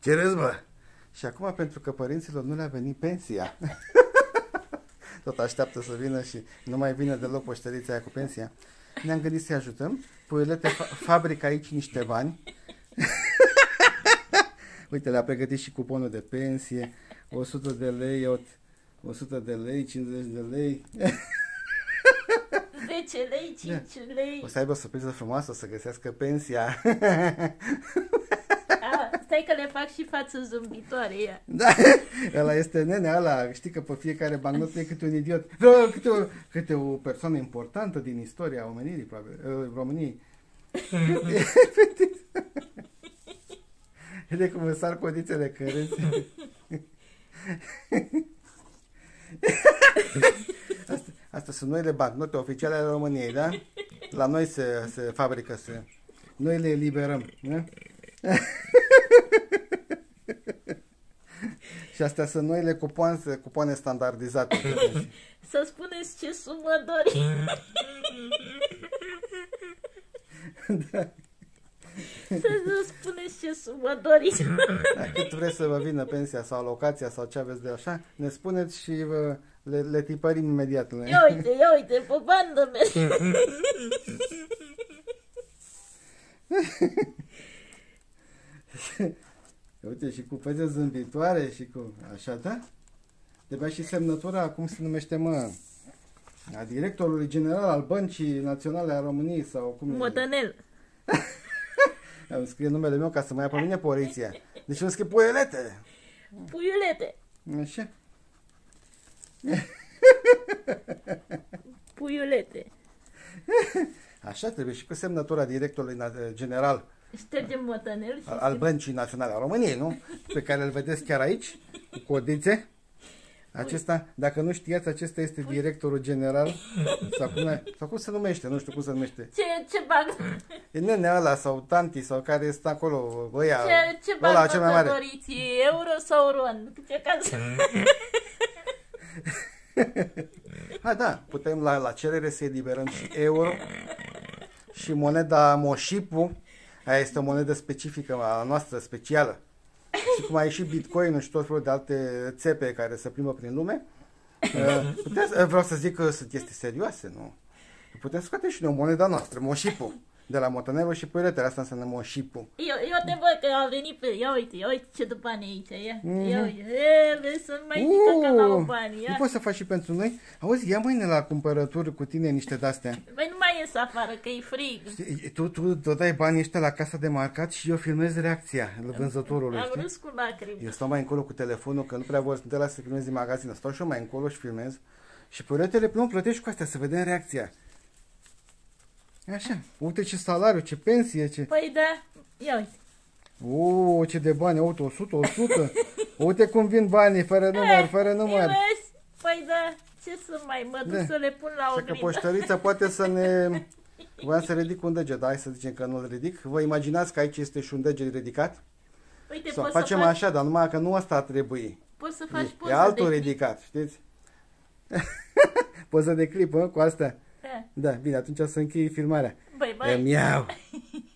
Ce râzi, bă? Și acum, pentru că părinților nu le-a venit pensia, tot așteaptă să vină și nu mai vine deloc poșterița aia cu pensia, ne-am gândit să-i ajutăm. Puiulete fa- fabrică aici niște bani. Uite, le-a pregătit și cuponul de pensie, 100 de lei, ot- 100 de lei, 50 de lei. 10 lei, 5 lei. O să aibă o surpriză frumoasă, o să găsească pensia. A, stai că le fac și față zâmbitoare. Ia. Da, ăla este nenea ăla, știi că pe fiecare bancnotă e câte un idiot, Vreo, câte, o, câte o persoană importantă din istoria omenirii, probabil, uh, României. Vede cum îmi sar codițele când râzi. Asta, asta sunt noile bancnote oficiale ale României, da? La noi se, se fabrică, se, noi le eliberăm. Da? Și astea sunt noile cupoane, cupoane standardizate. Să spuneți ce sumă dori. Să nu spuneți ce sumă doriți. Dacă cât vreți să vă vină pensia sau alocația sau ce aveți de așa, ne spuneți și vă, le, le tipărim imediat. Le. Ia uite, ia uite, pe bandă mea. Uite, și cu fețe zâmbitoare și cu așa, da? Trebuia și semnătura, cum se numește, mă, a directorului general al Băncii Naționale a României sau cum e? Motănel. Îmi scrie numele meu ca să mai ia pe mine poliția. Deci îmi scrie puielete. Puiulete. Așa. Puiulete. Așa trebuie și cu semnătura directorului na- general Ștergem motănel și al, al Băncii Naționale a României, nu? Pe care îl vedeți chiar aici, cu codițe. Acesta, dacă nu știați, acesta este directorul general sau cum, e- sau cum se numește, nu știu cum se numește. ce, ce bag, E nenea ăla sau tanti sau care este acolo, ăia, ce, ce ăla cel mai bag mare. doriți? Euro sau ron? Ce caz? Ha, da, putem la, la cerere să eliberăm și euro și moneda Moșipu, aia este o monedă specifică a noastră, specială. Și cum a ieșit Bitcoin și tot felul de alte țepe care se plimbă prin lume, uh, puteți, uh, vreau să zic că sunt chestii serioase, nu? Putem scoate și noi o moneda noastră, Moșipu, de la Motanelul și Păiretele, asta înseamnă Moșipu. Eu, eu te văd că a venit pe... Ia uite, ia uite ce de bani aici, ia. Mhm. Ia uite, e, vezi să mai mică ca la o bani, nu ia. poți să faci și pentru noi? Auzi, ia mâine la cumpărături cu tine niște de-astea. Băi, nu mai ies afară, că e frig. Știi, Tu, tu, tu dai banii ăștia la casa de marcat și eu filmez reacția vânzătorului, Am știi? râs cu lacrimi. Eu stau mai încolo cu telefonul, că nu prea vor să te las să filmezi din magazin. Stau și eu mai încolo și filmez. Și păretele nu plătești cu astea, să vedem reacția. Așa, uite ce salariu, ce pensie, ce... Păi da, ia uite. O, ce de bani, uite, 100, 100. Uite cum vin banii, fără număr, fără Îi număr. Vezi? Păi da, ce să mai mă duc Da. să le pun la Așa că oglindă. poștărița poate să ne... Voiam să ridic un deget, dar hai să zicem că nu-l ridic. Vă imaginați că aici este și un deget ridicat? Uite, Sau poți facem să faci, așa, dar numai că nu asta ar trebui. poți să faci E, poză e altul de... ridicat, știți? Poză de clip, hă, cu astea. Da. Da, bine, atunci să închei filmarea. Băi, băi. Îmi iau.